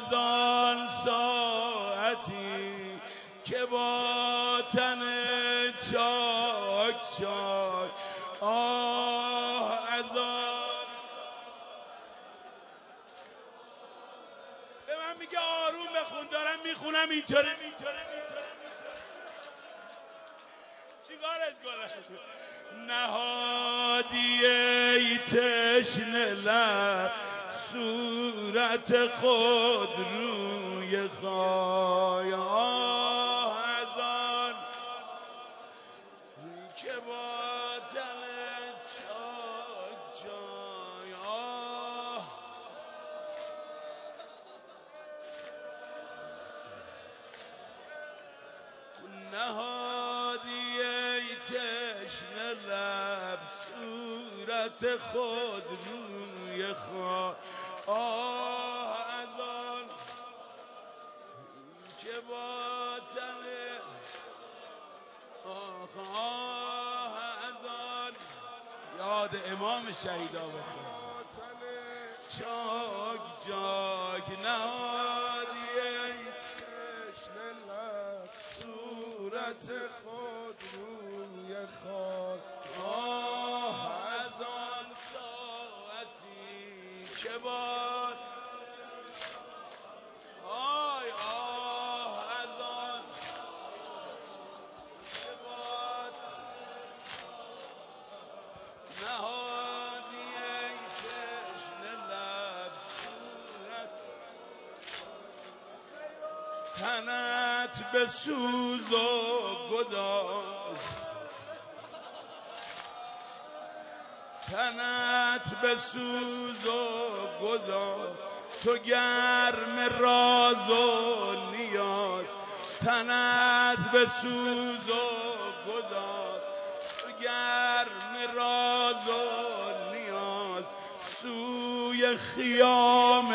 از آن ساعتی که با تن چاک چاک آه از آن به من میگه آروم بخون دارم می‌خونم اینطوره چیکارت کنم؟ نهادی ای تشن لب صورت خود روی خای از آن که با تن چاک جای نهادی ای تشن لب صورت خود روی خواهد آه از آن که با تن آه, آه از آن یاد امام شهیدا بخون چاک چاک نهادی صورت خود روی خاک. که باد آی آه از آن باد نهادی ای تشنه لب صورت. تنت به سوز و گداز. تنت به سوز و گداز تو گرم راز و نیاز. تنت به سوز و گداز تو گرم راز و نیاز. سوی خیام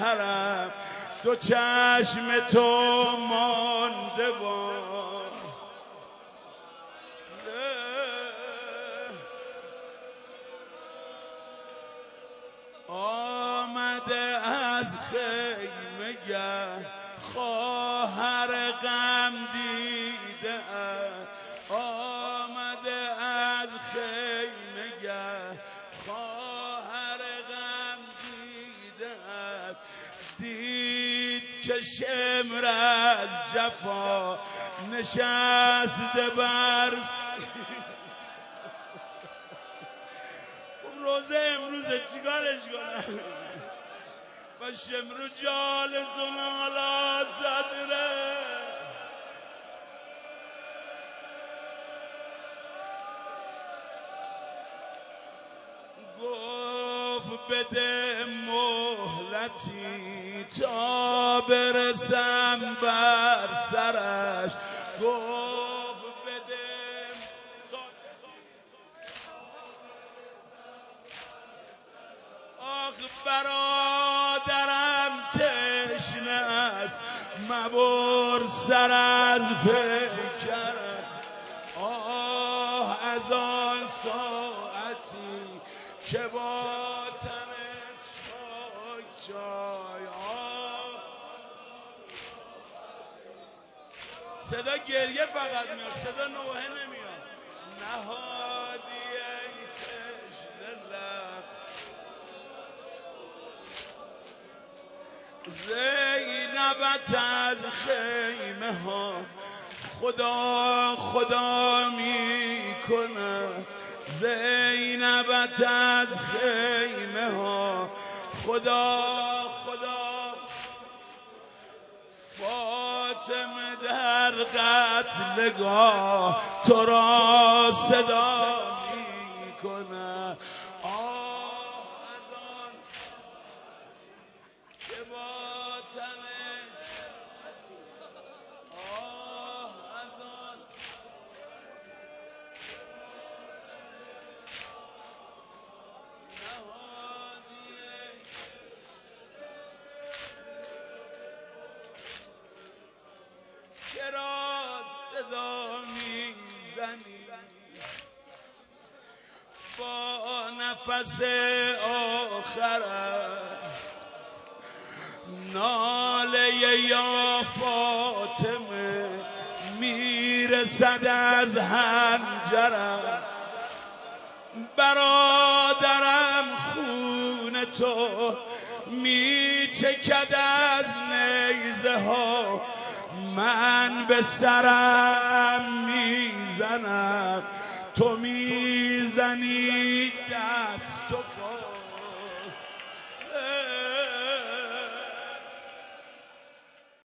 حرم دو چشم تو مانده بان دید که شمر از جفا نشسته بر روزه امروزه چیکارش کنم؟ و شمرو جالسون علا صدره گفت بده مهلتی. برسم بر سرش. گفت بده. آخ برادرم تشنه است مبر سر از پیکرم آه از آن ساعتی که با تن چای صدا گریه فقط میاد صدا نوحه نمیاد. نهادی ای تشنه لب. زینبت از خیمه ها خدا خدا می‌کنه. زینبت از خیمه ها خدا خدا فاطمه در قتلگاه تو را صدا می‌کنه. آه از آن که با تن صدا می‌زنی با نفس آخرت ناله یا فاطمه می‌رسد از هنجرم. برادرم خون تو میچکد از نیزه ها. من به سرم می‌زنم. تو می‌زنی دست